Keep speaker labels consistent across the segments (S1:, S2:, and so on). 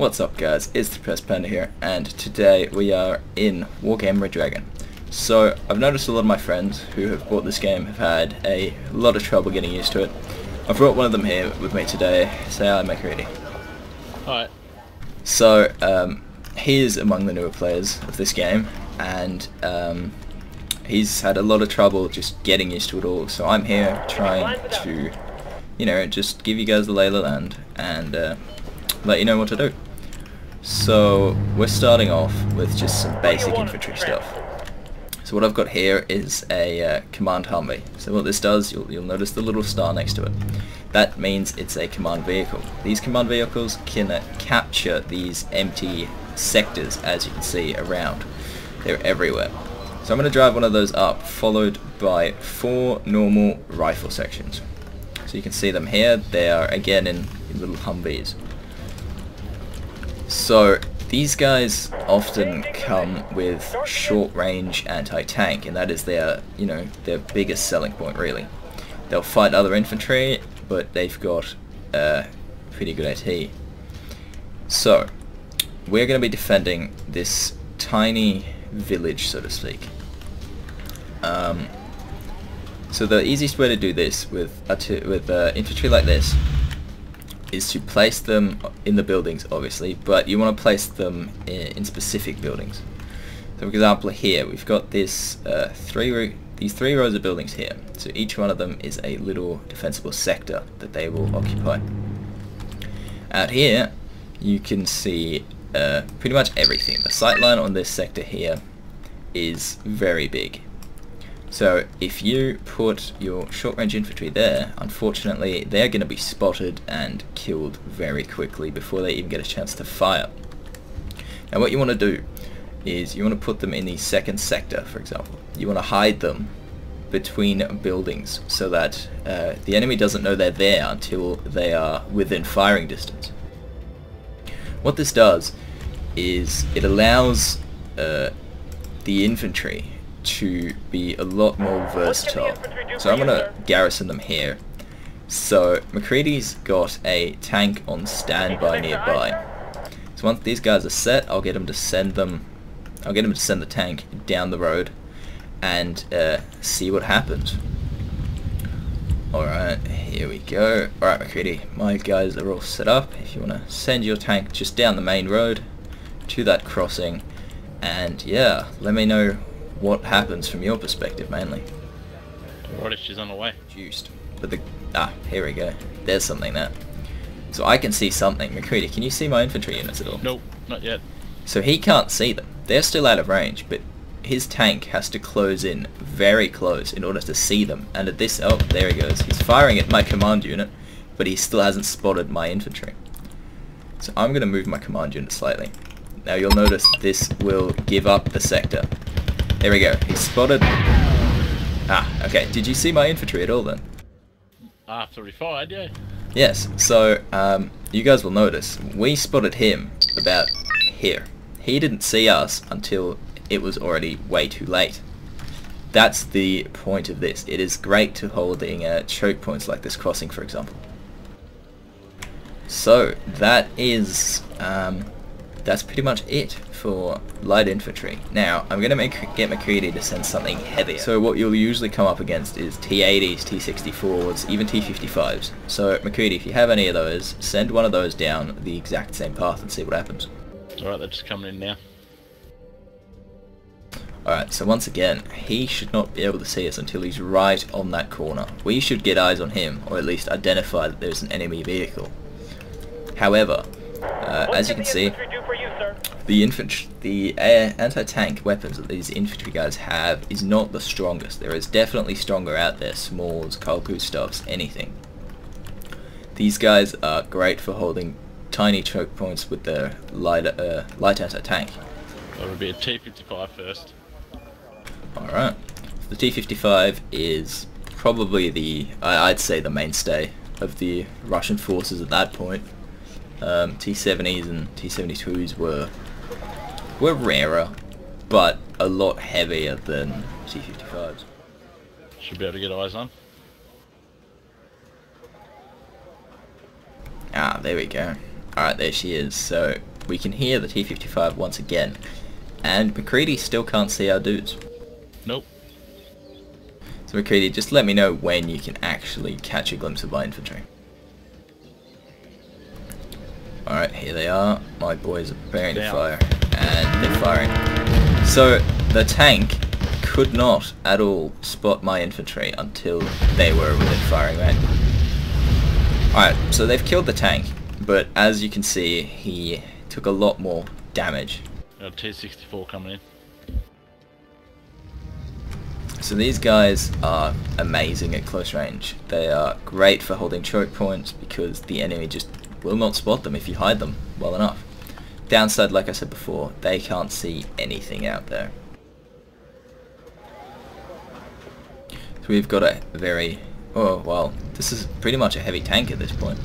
S1: What's up guys, it's Depressed Panda here, and today we are in Wargame Red Dragon. So, I've noticed a lot of my friends who have bought this game have had a lot of trouble getting used to it. I've brought one of them here with me today, say hi McCready.
S2: Hi.
S1: So, um, he is among the newer players of this game, and um, he's had a lot of trouble just getting used to it all, so I'm here trying to, you know, just give you guys the lay of the land, and uh, let you know what to do. So we're starting off with just some basic infantry stuff. So what I've got here is a uh, command Humvee. So what this does, you'll, you'll notice the little star next to it. That means it's a command vehicle. These command vehicles can uh, capture these empty sectors, as you can see around. They're everywhere. So I'm going to drive one of those up, followed by four normal rifle sections. So you can see them here. They are again in, in little Humvees. So these guys often come with short range anti-tank and that is their, you know, their biggest selling point really. They'll fight other infantry but they've got uh, pretty good AT. So we're going to be defending this tiny village so to speak. Um, so the easiest way to do this with, with uh, infantry like this is to place them in the buildings, obviously, but you want to place them in, in specific buildings. So, for example, here we've got this uh, three these three rows of buildings here. So each one of them is a little defensible sector that they will occupy. Out here, you can see uh, pretty much everything. The sight line on this sector here is very big. So if you put your short-range infantry there, unfortunately they're going to be spotted and killed very quickly before they even get a chance to fire. Now what you want to do is you want to put them in the second sector, for example. You want to hide them between buildings so that uh, the enemy doesn't know they're there until they are within firing distance. What this does is it allows uh, the infantry to be a lot more versatile. So I'm going to garrison them here. So McCready's got a tank on standby nearby. So once these guys are set, I'll get him to send them, I'll get him to send the tank down the road and uh, see what happens. Alright, here we go. Alright McCready, my guys are all set up. If you want to send your tank just down the main road to that crossing and yeah, let me know what happens from your perspective mainly.
S2: What if she's on the way?
S1: Juiced. But the ah, here we go. There's something there. So I can see something. McCready, can you see my infantry units at all?
S2: Nope, not yet.
S1: So he can't see them. They're still out of range, but his tank has to close in very close in order to see them. And at this, oh, there he goes. He's firing at my command unit, but he still hasn't spotted my infantry. So I'm going to move my command unit slightly. Now you'll notice this will give up the sector. There we go. He's spotted. Ah, okay. Did you see my infantry at all then?
S2: After we fired, yeah.
S1: Yes. So, um, you guys will notice, we spotted him about here. He didn't see us until it was already way too late. That's the point of this. It is great to holding uh, choke points like this crossing, for example. So, that is, um, that's pretty much it for light infantry. Now, I'm going to make get McCready to send something heavier. So what you'll usually come up against is T-80s, T-64s, even T-55s. So McCready, if you have any of those, send one of those down the exact same path and see what happens.
S2: Alright, they're just coming in now.
S1: Alright, so once again, he should not be able to see us until he's right on that corner. We should get eyes on him, or at least identify that there's an enemy vehicle. However, uh, as you can see, the infantry, the anti-tank weapons that these infantry guys have is not the strongest. There is definitely stronger out there, SMAWs, Carl Gustavs, anything. These guys are great for holding tiny choke points with their light, uh, light anti-tank.
S2: That would be a T-55 first.
S1: Alright. The T-55 is probably the, I'd say the mainstay of the Russian forces at that point. Um, T-70s and T-72s were were rarer, but a lot heavier than T-55s.
S2: Should be able to get eyes on.
S1: Ah, there we go. Alright, there she is. So we can hear the T-55 once again. And McCready still can't see our dudes.
S2: Nope.
S1: So McCready, just let me know when you can actually catch a glimpse of my infantry. Alright, here they are. My boys are preparing to fire. And they're firing. So, the tank could not at all spot my infantry until they were within firing range. Alright, so they've killed the tank, but as you can see, he took a lot more damage.
S2: Got a T64 coming in.
S1: So these guys are amazing at close range. They are great for holding choke points because the enemy just will not spot them if you hide them well enough. Downside, like I said before, they can't see anything out there. So we've got a very... Oh, well, this is pretty much a heavy tank at this point.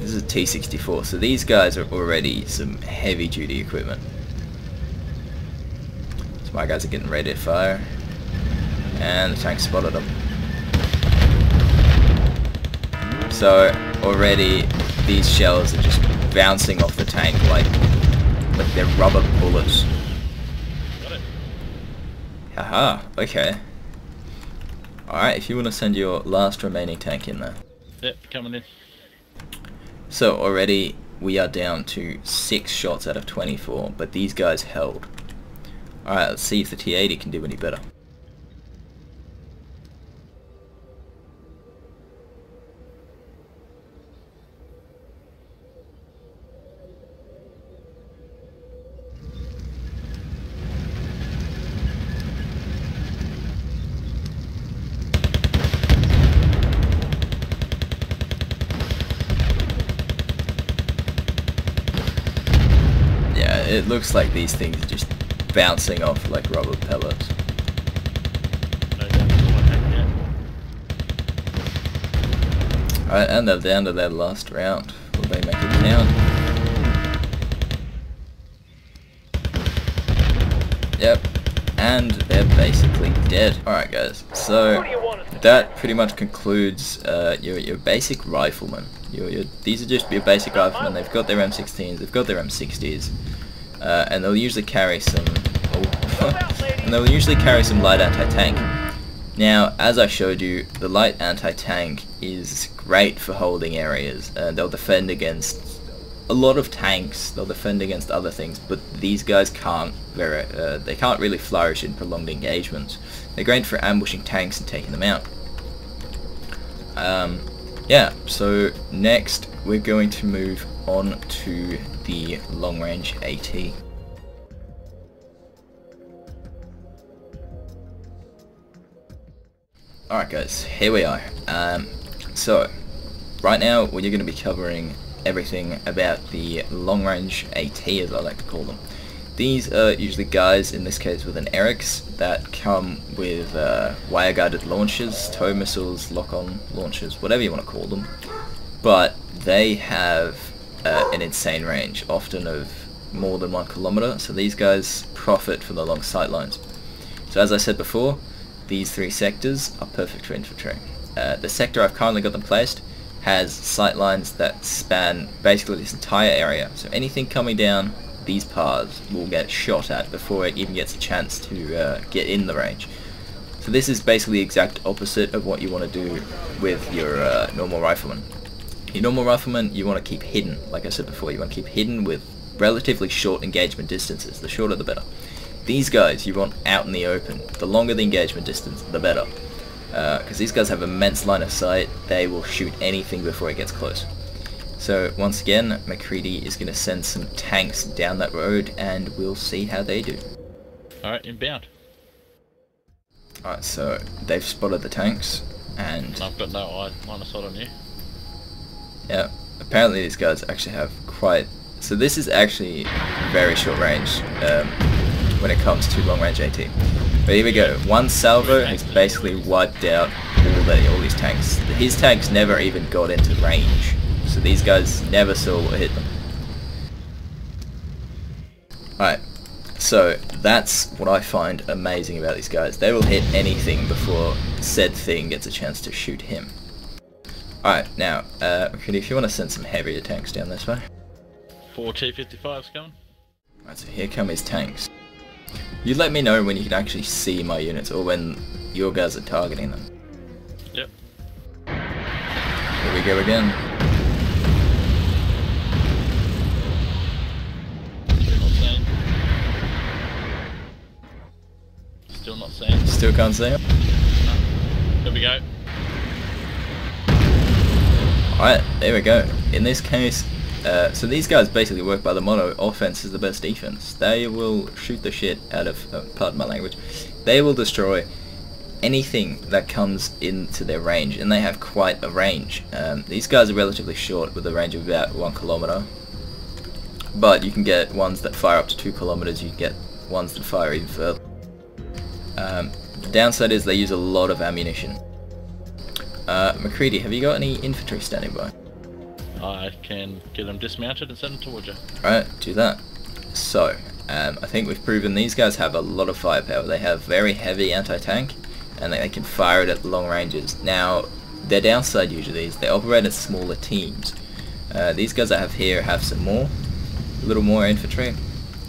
S1: This is a T-64, so these guys are already some heavy duty equipment. So my guys are getting ready to fire. And the tank spotted them. So already these shells are just bouncing off the tank like like they're rubber bullets.
S2: Got it.
S1: Haha, okay. Alright, if you want to send your last remaining tank in there.
S2: Yep, coming in.
S1: So already we are down to 6 shots out of 24, but these guys held. Alright, let's see if the T-80 can do any better. Yeah, it looks like these things are just bouncing off like rubber pellets.
S2: No damage to my tank yet.
S1: Alright, and they're down to their last round. Will they make it count? Yep. And they're basically dead. Alright guys, so that pretty much concludes uh, your, your basic riflemen. Your, your, these are just your basic riflemen. They've got their M16s, they've got their M60s. Uh, and they'll usually carry some... Oh, and they'll usually carry some light anti-tank. Now, as I showed you, the light anti-tank is great for holding areas. Uh, they'll defend against a lot of tanks. They'll defend against other things, but these guys can't. Very, uh, they can't really flourish in prolonged engagements. They're great for ambushing tanks and taking them out. Um, yeah. So next, we're going to move on to the long-range AT. Alright guys, here we are. Um, so, right now we're going to be covering everything about the long-range AT as I like to call them. These are usually guys, in this case with an ERYX, that come with uh, wire-guided launchers, TOW missiles, lock-on launchers, whatever you want to call them. But they have uh, an insane range, often of more than one kilometer, so these guys profit from the long sight lines. So as I said before, these three sectors are perfect for infantry. Uh, the sector I've currently got them placed has sight lines that span basically this entire area. So anything coming down these paths will get shot at before it even gets a chance to uh, get in the range. So this is basically the exact opposite of what you want to do with your uh, normal rifleman. Your normal rifleman you want to keep hidden, like I said before, you want to keep hidden with relatively short engagement distances, the shorter the better. These guys you want out in the open. The longer the engagement distance, the better. Uh, because these guys have immense line of sight, they will shoot anything before it gets close. So once again, McCready is going to send some tanks down that road and we'll see how they do.
S2: Alright, inbound.
S1: Alright, so they've spotted the tanks and
S2: I've got no eye line of sight on you.
S1: Yeah, apparently these guys actually have quite... So this is actually very short range um, when it comes to long range AT. But here we go. One salvo and has basically wiped out all the all these tanks. His tanks never even got into range, so these guys never saw what hit them. Alright, so that's what I find amazing about these guys. They will hit anything before said thing gets a chance to shoot him. Alright, now, uh, if you want to send some heavier tanks down this way.
S2: Four T-55s coming.
S1: Alright, so here come his tanks. You let me know when you can actually see my units or when your guys are targeting them.
S2: Yep.
S1: Here we go again.
S2: Still not seeing. Still not seeing.
S1: Still can't see him.
S2: There we go.
S1: Alright, there we go. In this case, uh, so these guys basically work by the motto, offense is the best defense. They will shoot the shit out of, uh, pardon my language, they will destroy anything that comes into their range, and they have quite a range. Um, these guys are relatively short with a range of about one kilometer, but you can get ones that fire up to two kilometers, you can get ones that fire even further. Um, the downside is they use a lot of ammunition. Uh, McCready, have you got any infantry standing by?
S2: I can get them dismounted and send them towards you.
S1: Alright, do that. So, um, I think we've proven these guys have a lot of firepower. They have very heavy anti-tank, and they can fire it at long ranges. Now, their downside usually is they operate as smaller teams. Uh, these guys I have here have some more, a little more infantry.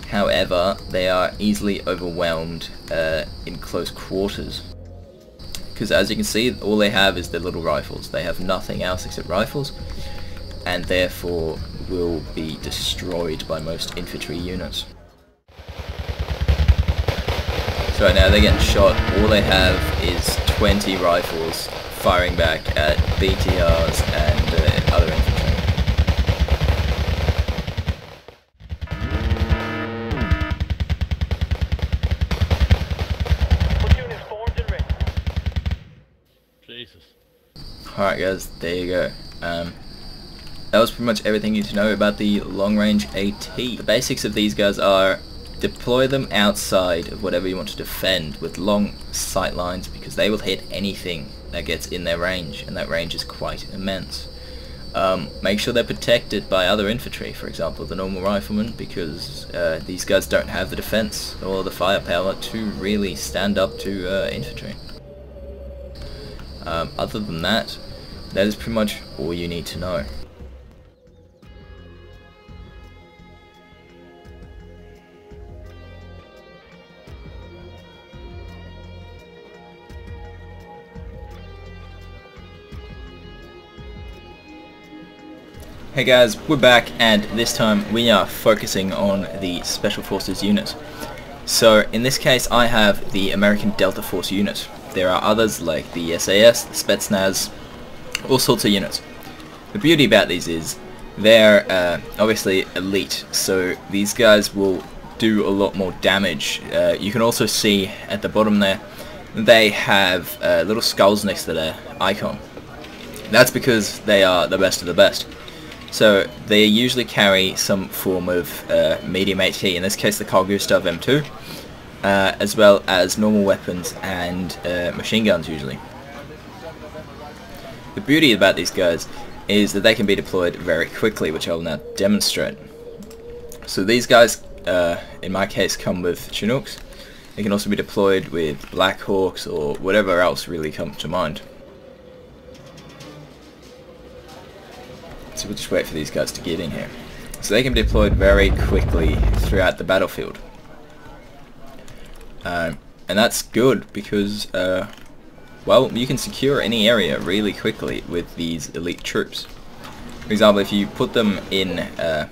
S1: However, they are easily overwhelmed uh, in close quarters. Because as you can see, all they have is their little rifles. They have nothing else except rifles and therefore will be destroyed by most infantry units. So right now they're getting shot, all they have is 20 rifles firing back at BTRs and uh, Alright guys, there you go. Um, that was pretty much everything you need to know about the long range AT. The basics of these guys are deploy them outside of whatever you want to defend with long sight lines because they will hit anything that gets in their range and that range is quite immense. Um, make sure they're protected by other infantry, for example the normal riflemen because uh, these guys don't have the defense or the firepower to really stand up to uh, infantry. Um, other than that, that is pretty much all you need to know. Hey guys, we're back and this time we are focusing on the Special Forces unit. So in this case I have the American Delta Force unit. There are others like the SAS, the Spetsnaz, all sorts of units. The beauty about these is they're uh, obviously elite, so these guys will do a lot more damage. Uh, you can also see at the bottom there, they have uh, little skulls next to their icon. That's because they are the best of the best. So they usually carry some form of uh, medium AT, in this case the Carl Gustav M2, uh, as well as normal weapons and uh, machine guns usually. The beauty about these guys is that they can be deployed very quickly, which I will now demonstrate. So these guys, uh, in my case, come with Chinooks. They can also be deployed with Blackhawks or whatever else really comes to mind. So we'll just wait for these guys to get in here. So they can be deployed very quickly throughout the battlefield. Um, and that's good because, uh, well, you can secure any area really quickly with these elite troops. For example, if you put them in uh,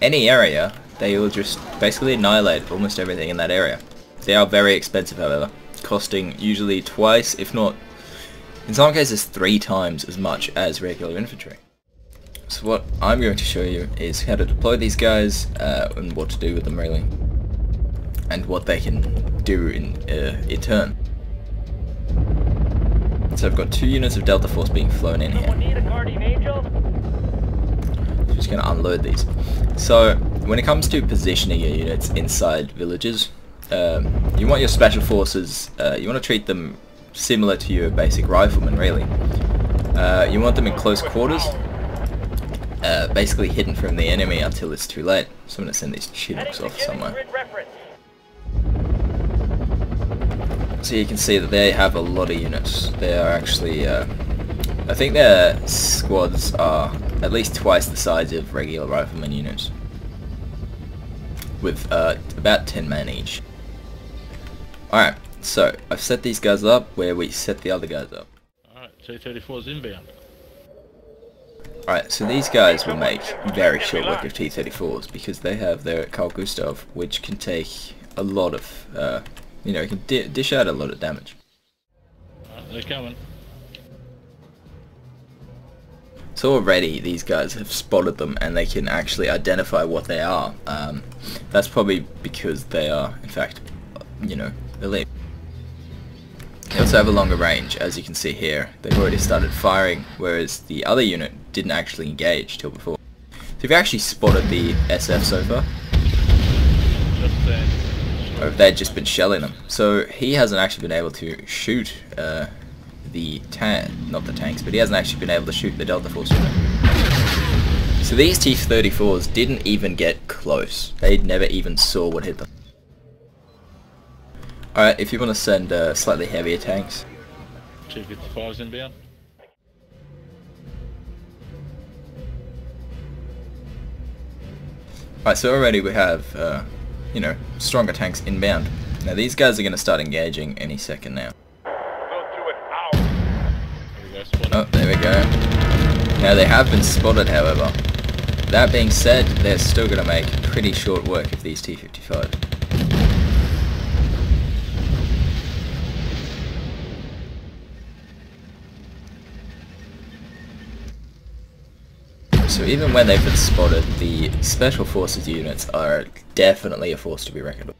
S1: any area, they will just basically annihilate almost everything in that area. They are very expensive, however, costing usually twice, if not, in some cases, three times as much as regular infantry. So what I'm going to show you is how to deploy these guys uh, and what to do with them really. And what they can do in, uh, in turn. So I've got two units of Delta Force being flown in here.
S3: angel?
S1: Just going to unload these. So when it comes to positioning your units inside villages, um, you want your special forces, uh, you want to treat them similar to your basic riflemen really. Uh, you want them in close quarters, uh, basically hidden from the enemy until it's too late. So I'm going to send these Chinooks off somewhere. So you can see that they have a lot of units. They are actually uh, I think their squads are at least twice the size of regular rifleman units. With uh, about 10 men each. Alright, so I've set these guys up where we set the other guys up.
S2: Alright, T-34's inbound.
S1: Alright, so these guys will make very short work of T-34s because they have their Carl Gustav, which can take a lot of, uh, you know, can di dish out a lot of damage.
S2: They're coming.
S1: So already these guys have spotted them and they can actually identify what they are. Um, that's probably because they are, in fact, you know, elite. They also have a longer range, as you can see here. They've already started firing, whereas the other unit didn't actually engage till before. So you've actually spotted the SF so far,
S2: Just then.
S1: Or have they just been shelling them? So he hasn't actually been able to shoot uh, the tank, not the tanks, but he hasn't actually been able to shoot the Delta Force unit. So these T-34s didn't even get close. They'd never even saw what hit them. Alright, if you want to send uh, slightly heavier tanks,
S2: T-55's inbound.
S1: Alright, so already we have, uh, you know, stronger tanks inbound. Now these guys are going to start engaging any second now. Oh, there we go. Now they have been spotted, however. That being said, they're still going to make pretty short work of these T-55. So even when they've been spotted, the Special Forces units are definitely a force to be reckoned with.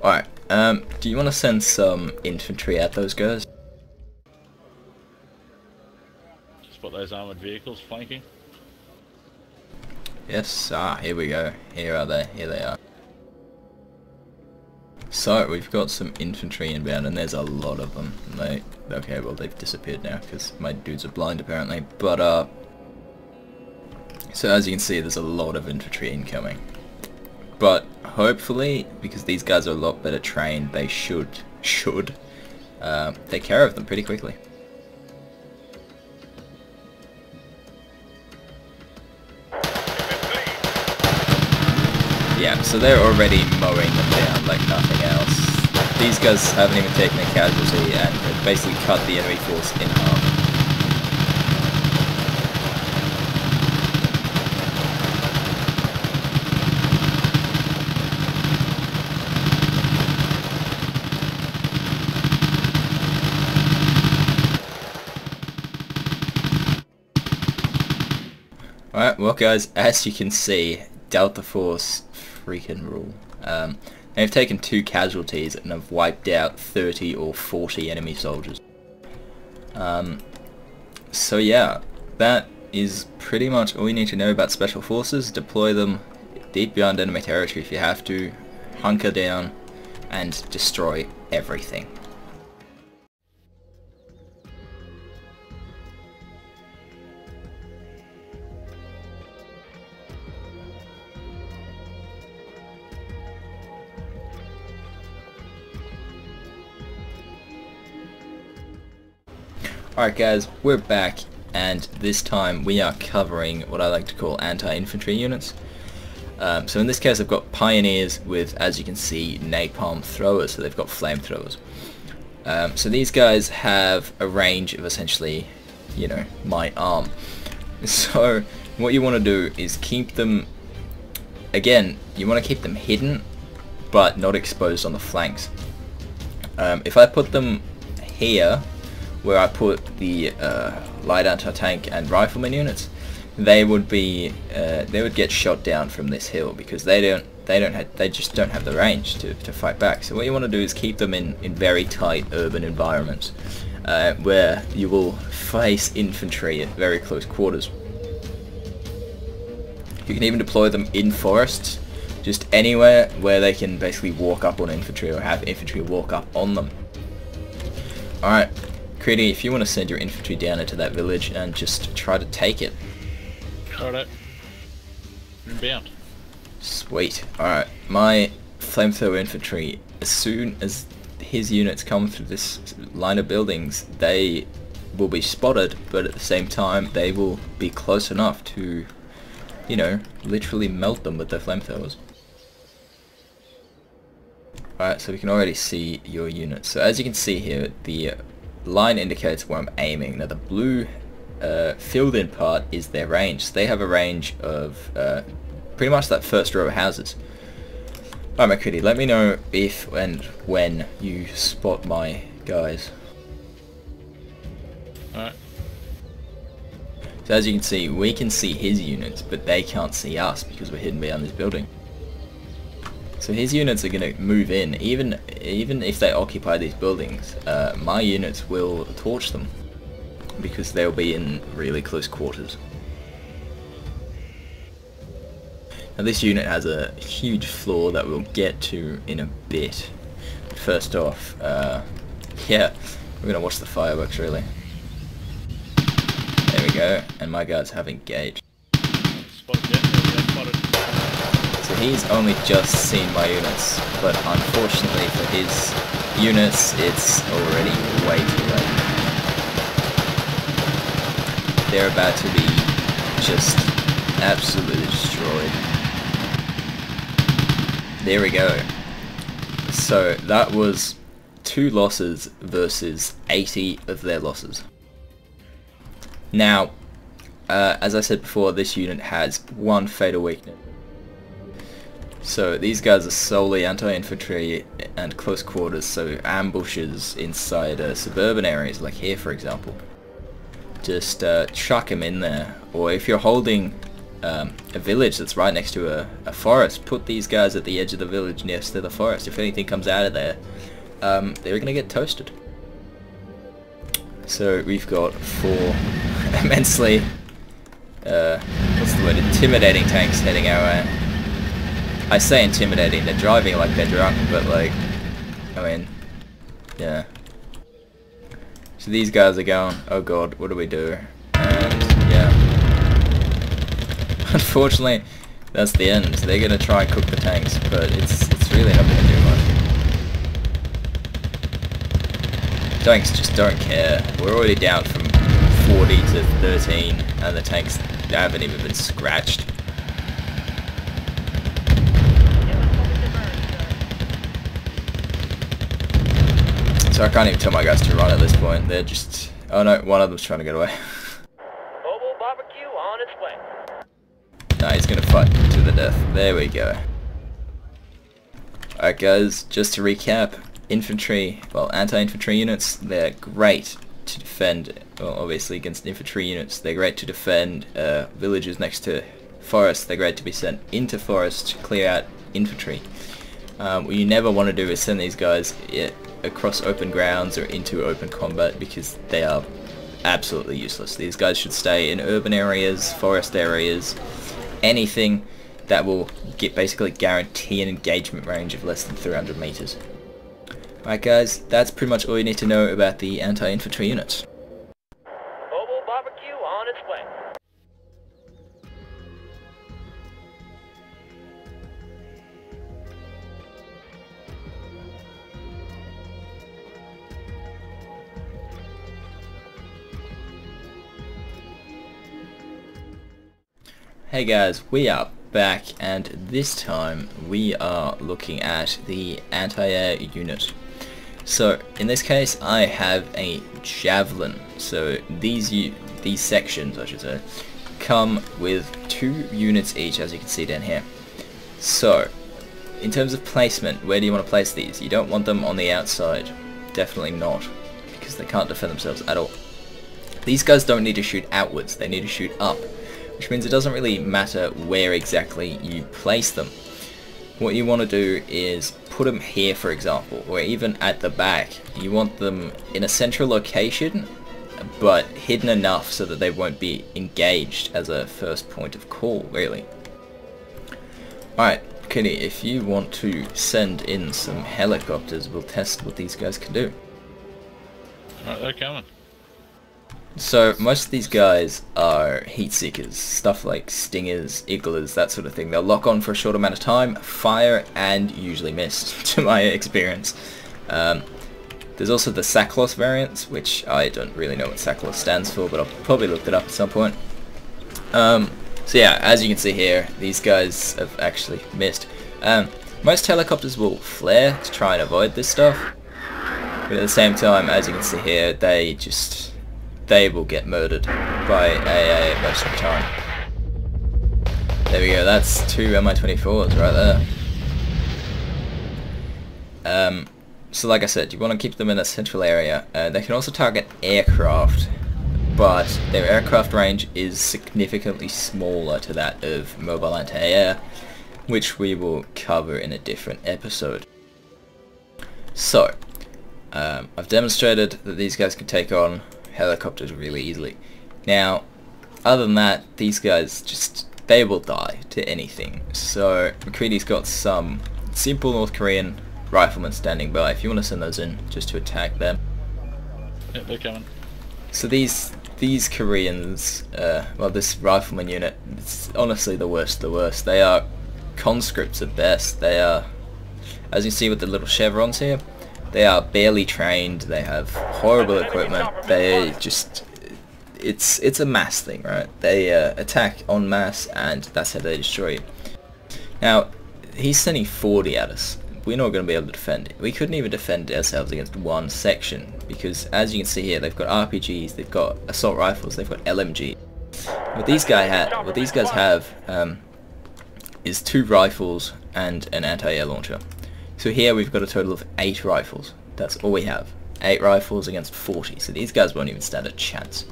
S1: Alright, um, do you want to send some infantry at those guys?
S2: Spot those armored vehicles flanking.
S1: Yes, ah, here we go. Here are they, here they are. So, we've got some infantry inbound, and there's a lot of them. They, okay, well, they've disappeared now, because my dudes are blind, apparently. But, uh, so as you can see, there's a lot of infantry incoming. But, hopefully, because these guys are a lot better trained, they should, should, uh, take care of them pretty quickly. Yeah, so they're already mowing them down like nothing else. These guys haven't even taken a casualty and basically cut the enemy force in half. Alright, well guys, as you can see, Delta Force freaking rule. Um, they've taken two casualties and have wiped out 30 or 40 enemy soldiers. Um, so yeah, that is pretty much all you need to know about Special Forces. Deploy them deep beyond enemy territory if you have to, hunker down, and destroy everything. Alright guys, we're back and this time we are covering what I like to call anti-infantry units. Um, so in this case I've got pioneers with, as you can see, napalm throwers, so they've got flamethrowers. Um, so these guys have a range of essentially, you know, my arm. So what you want to do is keep them, again, you want to keep them hidden, but not exposed on the flanks. Um, if I put them here, where I put the uh, light anti-tank and rifleman units, they would be uh, they would get shot down from this hill because they don't they don't have, they just don't have the range to, to fight back. So what you want to do is keep them in, in very tight urban environments uh, where you will face infantry at very close quarters. You can even deploy them in forests, just anywhere where they can basically walk up on infantry or have infantry walk up on them. Alright, Creedy, if you want to send your infantry down into that village and just try to take it.
S2: Alright. Inbound.
S1: Sweet. Alright, my flamethrower infantry, as soon as his units come through this line of buildings, they will be spotted, but at the same time they will be close enough to, you know, literally melt them with their flamethrowers. Alright, so we can already see your units. So as you can see here, the line indicates where I'm aiming. Now the blue uh, filled in part is their range. So they have a range of uh, pretty much that first row of houses. Alright McCready, let me know if and when you spot my guys.
S2: Alright.
S1: So as you can see, we can see his units, but they can't see us because we're hidden behind this building. So his units are going to move in, even even if they occupy these buildings, uh, my units will torch them because they'll be in really close quarters. Now this unit has a huge flaw that we'll get to in a bit. First off, uh, yeah, we're going to watch the fireworks really. There we go, and my guys have engaged
S2: yet? Yeah, yeah, spotted.
S1: So he's only just seen my units, but unfortunately for his units, it's already way too late. They're about to be just absolutely destroyed. There we go. So that was two losses versus 80 of their losses. Now, uh, as I said before, this unit has one fatal weakness. So these guys are solely anti-infantry and close quarters, so ambushes inside uh, suburban areas, like here for example. Just uh, chuck them in there. Or if you're holding um, a village that's right next to a, a, forest, put these guys at the edge of the village next to the forest. If anything comes out of there, um, they're going to get toasted. So we've got four immensely, uh, what's the word, intimidating tanks heading our way. I say intimidating, they're driving like they're drunk, but like, I mean, yeah. So these guys are going, oh god, what do we do? And, yeah. Unfortunately, that's the end. They're gonna try and cook the tanks, but it's it's really not gonna do much. Tanks just don't care. We're already down from 40 to 13, and the tanks haven't even been scratched. So I can't even tell my guys to run at this point. They're just... Oh no, one of them's trying to get away.
S4: Mobile barbecue on its way.
S1: nah, he's gonna fight to the death. There we go. Alright guys, just to recap, infantry, well anti-infantry units, they're great to defend, well obviously against infantry units, they're great to defend uh, villages next to forests, they're great to be sent into forests to clear out infantry. Um, what you never want to do is send these guys across open grounds or into open combat because they are absolutely useless. These guys should stay in urban areas, forest areas, anything that will get basically guarantee an engagement range of less than 300 meters. Alright guys, that's pretty much all you need to know about the anti-infantry units. Hey guys, we are back and this time we are looking at the anti-air unit. So in this case I have a javelin. So these these sections I should say come with two units each as you can see down here. So in terms of placement, where do you want to place these? You don't want them on the outside. Definitely not because they can't defend themselves at all. These guys don't need to shoot outwards, they need to shoot up which means it doesn't really matter where exactly you place them. What you want to do is put them here for example, or even at the back. You want them in a central location, but hidden enough so that they won't be engaged as a first point of call, really. Alright, Kenny, if you want to send in some helicopters, we'll test what these guys can do.
S2: Alright, they're coming.
S1: So most of these guys are heat seekers, stuff like stingers, Iglas, that sort of thing. They'll lock on for a short amount of time, fire, and usually miss, to my experience. Um, There's also the SACLOS variants, which I don't really know what SACLOS stands for, but I'll probably look it up at some point. Um, so yeah, as you can see here, these guys have actually missed. Um, most helicopters will flare to try and avoid this stuff, but at the same time, as you can see here, they just, they will get murdered by AA most of the time. There we go, that's two Mi-24s right there. Um, so like I said, you want to keep them in a central area. Uh, they can also target aircraft, but their aircraft range is significantly smaller to that of mobile anti-air, which we will cover in a different episode. So, um, I've demonstrated that these guys can take on helicopters really easily. Now, other than that, these guys just, they will die to anything. So, McCready's got some simple North Korean riflemen standing by if you want to send those in just to attack them.
S2: Yep, they're coming.
S1: So these these Koreans, uh, well this rifleman unit, it's honestly the worst of the worst. They are conscripts at best. They are, as you see with the little chevrons here, they are barely trained. They have horrible equipment. They just, it's it's a mass thing, right? They uh, attack en masse and that's how they destroy you. Now, he's sending 40 at us we're not going to be able to defend it. We couldn't even defend ourselves against one section because as you can see here they've got RPGs, they've got assault rifles, they've got LMG. What these guy ha what these guys have um, is two rifles and an anti-air launcher. So here we've got a total of eight rifles. That's all we have. Eight rifles against 40. So these guys won't even stand a chance.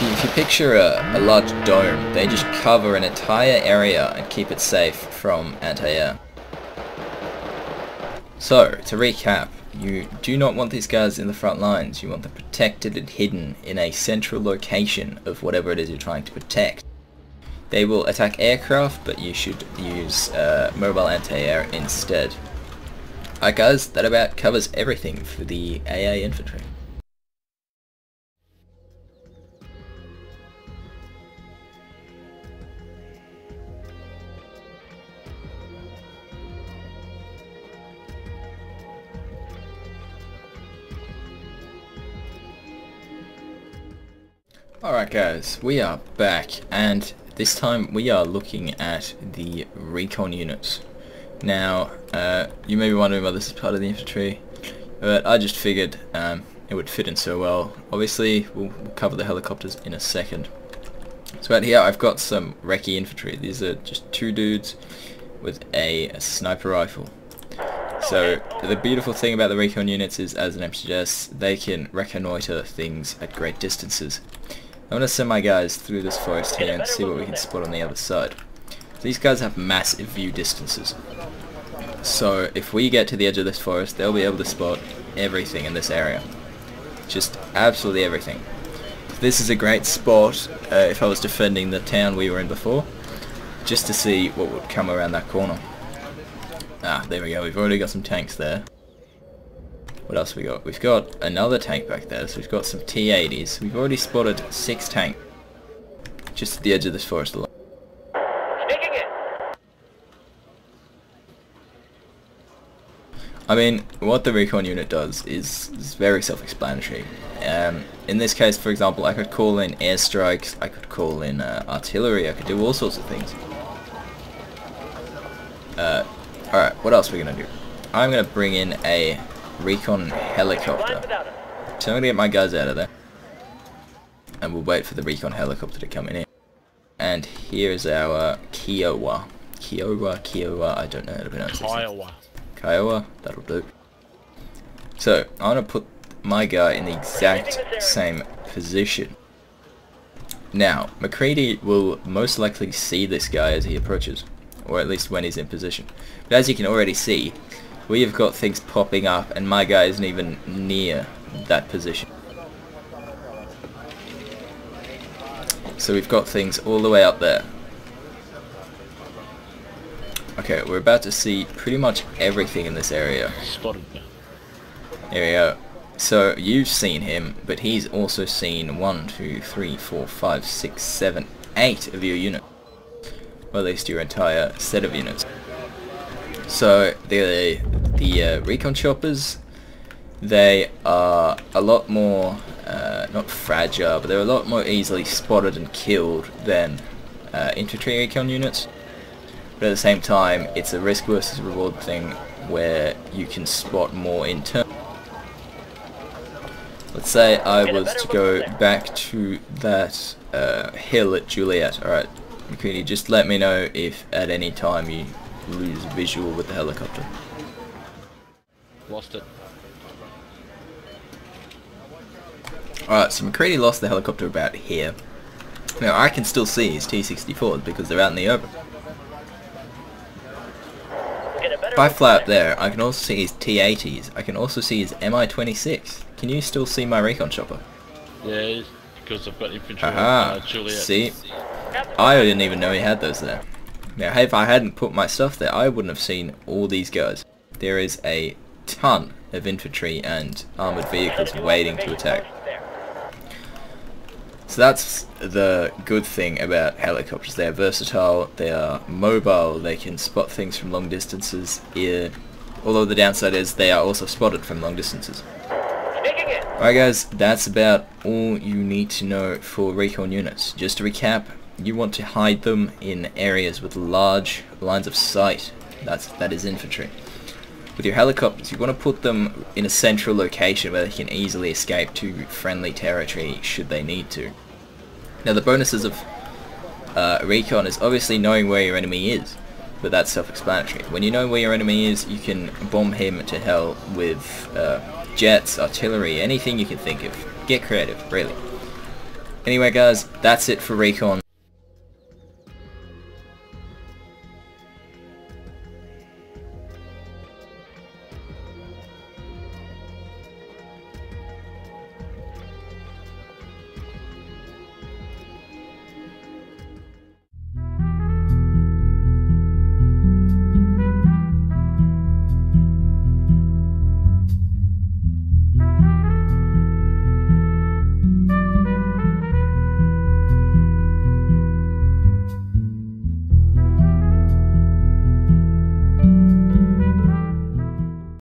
S1: If you, picture a, a large dome, they just cover an entire area and keep it safe from anti-air. So, to recap, you do not want these guys in the front lines, you want them protected and hidden in a central location of whatever it is you're trying to protect. They will attack aircraft, but you should use uh, mobile anti-air instead. Alright guys, that about covers everything for the AA infantry. Alright guys, we are back and this time we are looking at the recon units. Now, uh, you may be wondering why this is part of the infantry, but I just figured um, it would fit in so well. Obviously, we'll, we'll cover the helicopters in a second. So out here I've got some recce infantry. These are just two dudes with a, a sniper rifle. So the beautiful thing about the recon units is, as an suggests, they can reconnoiter things at great distances. I'm to send my guys through this forest here and see what we can spot on the other side. These guys have massive view distances. So if we get to the edge of this forest, they'll be able to spot everything in this area. Just absolutely everything. This is a great spot uh, if I was defending the town we were in before, just to see what would come around that corner. Ah, there we go, we've already got some tanks there. What else we got? We've got another tank back there, so we've got some T-80s. We've already spotted six tanks just at the edge of this forest alone.
S4: Sneaking.
S1: I mean, what the recon unit does is, is very self-explanatory. Um, in this case, for example, I could call in airstrikes, I could call in uh, artillery, I could do all sorts of things. Uh, Alright, what else are we going to do? I'm going to bring in a recon helicopter. So I'm going to get my guys out of there. And we'll wait for the recon helicopter to come in. And here is our Kiowa. Kiowa, Kiowa, I don't know how to pronounce this.
S2: Iowa.
S1: Kiowa, that'll do. So, I'm going to put my guy in the exact same position. Now, McCready will most likely see this guy as he approaches, or at least when he's in position. But as you can already see, we have got things popping up and my guy isn't even near that position. So we've got things all the way up there. Okay, we're about to see pretty much everything in this area.
S2: Spotted.
S1: Here we go. So you've seen him, but he's also seen one, two, three, four, five, six, seven, eight of your units. Or at least your entire set of units. So the the uh, recon choppers, they are a lot more, uh, not fragile, but they're a lot more easily spotted and killed than uh, infantry recon units. But at the same time, it's a risk versus reward thing where you can spot more in turn. Let's say I was to go back to that uh, hill at Juliet. Alright, McCready, just let me know if at any time you lose visual with the helicopter.
S2: Lost it.
S1: Alright, so McCready lost the helicopter about here. Now I can still see his T-64s because they're out in the open.
S4: Get a better
S1: If I fly up there, I can also see his T-80s. I can also see his Mi-26. Can you still see my recon chopper?
S2: Yeah, because I've got infantry on
S1: Aha,
S2: uh, Juliet.
S1: see? I didn't even know he had those there. Now, if I hadn't put my stuff there, I wouldn't have seen all these guys. There is a ton of infantry and armored vehicles waiting to attack. So that's the good thing about helicopters. They are versatile, they are mobile, they can spot things from long distances. Yeah. Although the downside is they are also spotted from long distances. Alright guys, that's about all you need to know for recon units. Just to recap, you want to hide them in areas with large lines of sight. That's that is infantry. With your helicopters, you want to put them in a central location where they can easily escape to friendly territory should they need to. Now the bonuses of uh, recon is obviously knowing where your enemy is, but that's self-explanatory. When you know where your enemy is, you can bomb him to hell with uh, jets, artillery, anything you can think of. Get creative, really. Anyway guys, that's it for recon.